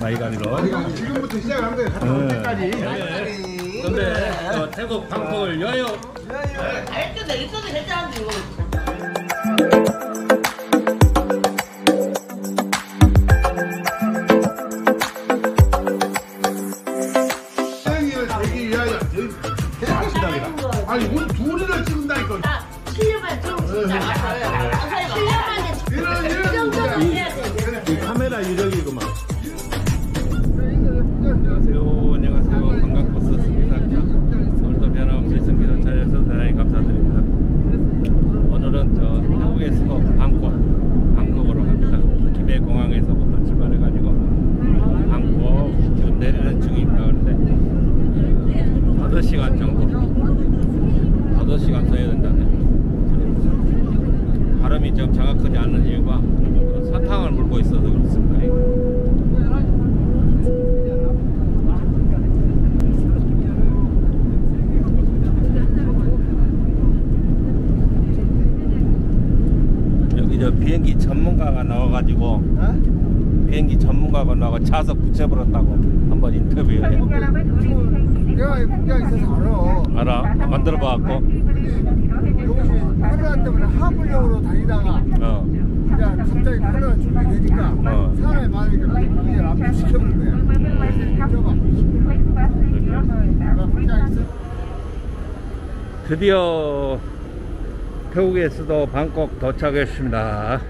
마이가리로. 지금부터 시작한 거예요. 네. 때까지. 근데 저 태국 방콕을 여요. 알겠다 있어도 괜찮은데 이거 되기 위하여. 아니 우리 둘이를 찍는다니까. 7년만에 들어오고 싶다 전문가가 나와가지고 비행기 전문가가 나와 차석 붙여버렸다고 한번 인터뷰해. 내가 문제가 있어서 알아. 알아? 만들어봐갖고. 여기 코로나 때문에 화물용으로 다니다가 어. 이제 갑자기 코로나 준비되니까 어. 사람이 많으니까 이제 앞에 시켜버린 거야. 드디어 태국의 수도 방콕 도착했습니다. 자,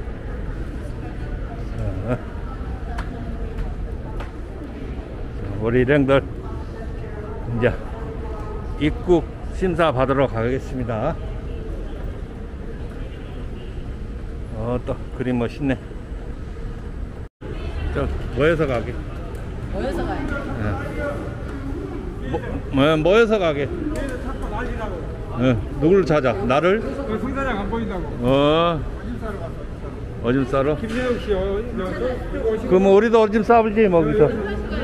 우리 일행들 이제 입국 심사 받으러 가겠습니다. 어, 또 그림 멋있네. 저 모여서 가게. 모여서 가야 뭐, 뭐, 모여서 가게. 어, 누구를 찾아? 나를? 성사장 안 보인다고. 어. 오줌 싸러? 김진욱 씨, 어. 그럼 오리도 오줌 싸불지, 뭐, 거기서.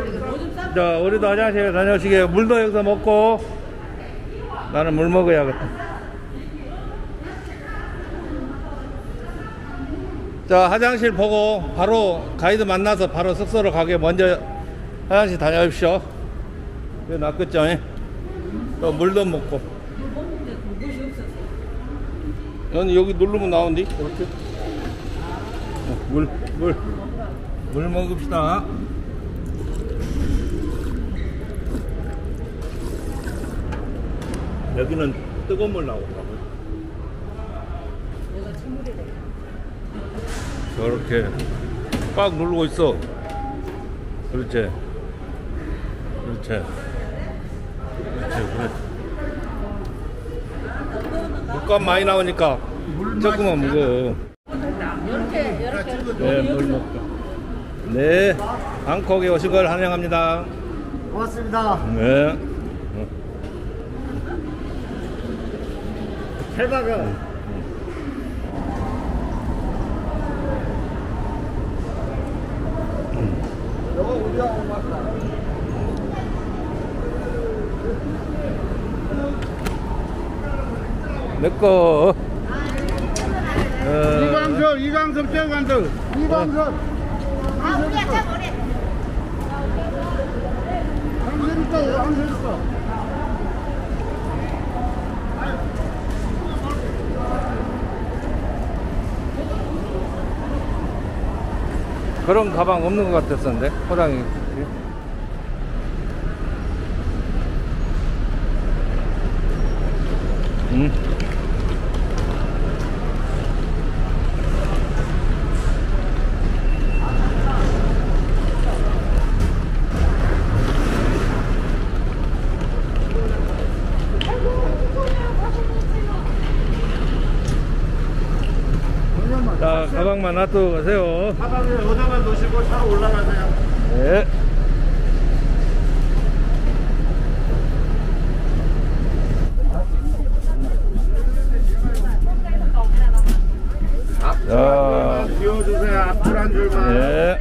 자, 우리도 화장실 다녀오시게. 물도 여기서 먹고. 나는 물 먹어야겠다. 자, 화장실 보고 바로 가이드 만나서 바로 숙소로 가게 먼저 화장실 다녀오십시오. 그게 낫겠죠? 잉? 또 물도 먹고. 여기, 여기 누르면 나온디? 이렇게. 어, 물, 물. 물 먹읍시다. 여기는 뜨거운 물 나오더라고요. 저렇게 꽉 누르고 있어. 그렇지. 그렇지. 그렇지, 그래. 물값 많이 나오니까 조금만 먹어. 이렇게 이렇게 네, 물 먹고. 네, 방콕에 오신 걸 환영합니다. 고맙습니다. 네. 해박은 너가 우리가 온 맞다. 내꺼. 어, 이광섭, 이광섭 떼간들. 이광섭. 아 우리 아까 뭐래 한선 있다, 한선 있어. 그런 가방 없는 것 같았었는데, 호랑이. 음. 자, 가방만 놔두고 가세요. 가방에 의자만 놓으시고 차로 올라가세요. 네. 자, 비워주세요. 앞줄 한 줄만. 네.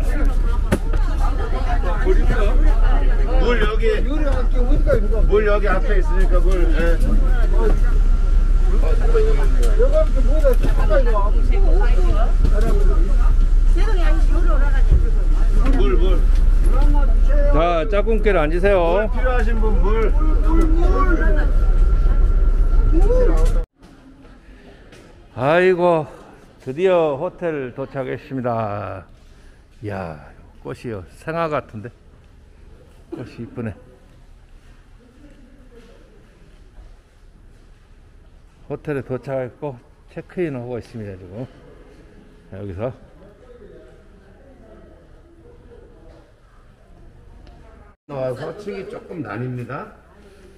물 여기. 물 여기 앞에 있으니까 물. 예. 물 물. 자, 짝꿍끼리 앉으세요. 필요하신 분 물. 아이고, 드디어 호텔 도착했습니다. 이야, 꽃이요. 생화 같은데? 꽃이 이쁘네. 호텔에 도착했고, 체크인 하고 있습니다, 지금. 자, 여기서. 나와서 층이 조금 나뉩니다.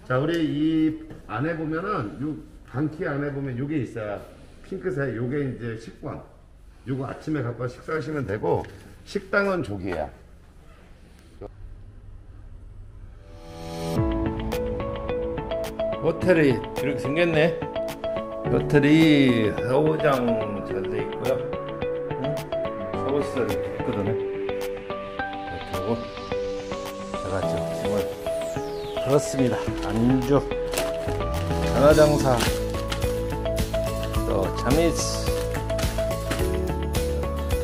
자, 우리 이 안에 보면은 요 방키 안에 보면 요게 있어요. 핑크색 요게 이제 식권. 요거 아침에 갖고 식사하시면 되고 식당은 저기야. 호텔이 이렇게 생겼네. 호텔이 서우장 잘 돼 있고요. 응? 서울시설이 있거든요. 그리고 제가 지금 들었습니다. 안주, 전화장사, 또 자미스,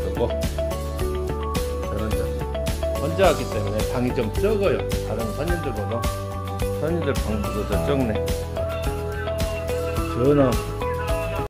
그리고 저는 저 혼자 왔기 때문에 방이 좀 적어요. 다른 손님들보다. 손님들 방보다 더 적네. 전화